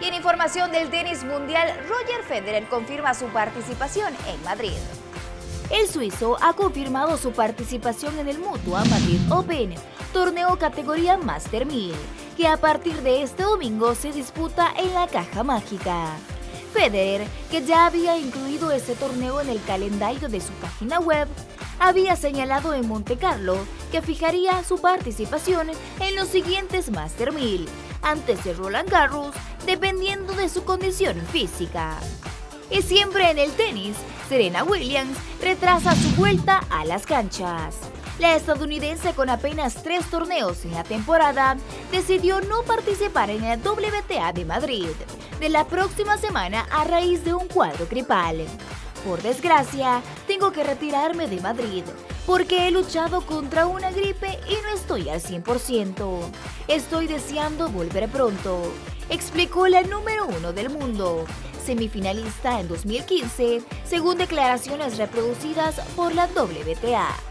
Y en información del tenis mundial, Roger Federer confirma su participación en Madrid. El suizo ha confirmado su participación en el Mutua Madrid Open, torneo categoría Master 1000, que a partir de este domingo se disputa en la Caja Mágica. Federer, que ya había incluido ese torneo en el calendario de su página web, había señalado en Monte Carlo que fijaría su participación en los siguientes Master 1000, antes de Roland Garros, dependiendo de su condición física. Y siempre en el tenis, Serena Williams retrasa su vuelta a las canchas. La estadounidense con apenas tres torneos en la temporada decidió no participar en el WTA de Madrid de la próxima semana a raíz de un cuadro gripal. Por desgracia, tengo que retirarme de Madrid porque he luchado contra una gripe y no estoy al 100%. Estoy deseando volver pronto, explicó la número uno del mundo, semifinalista en 2015, según declaraciones reproducidas por la WTA.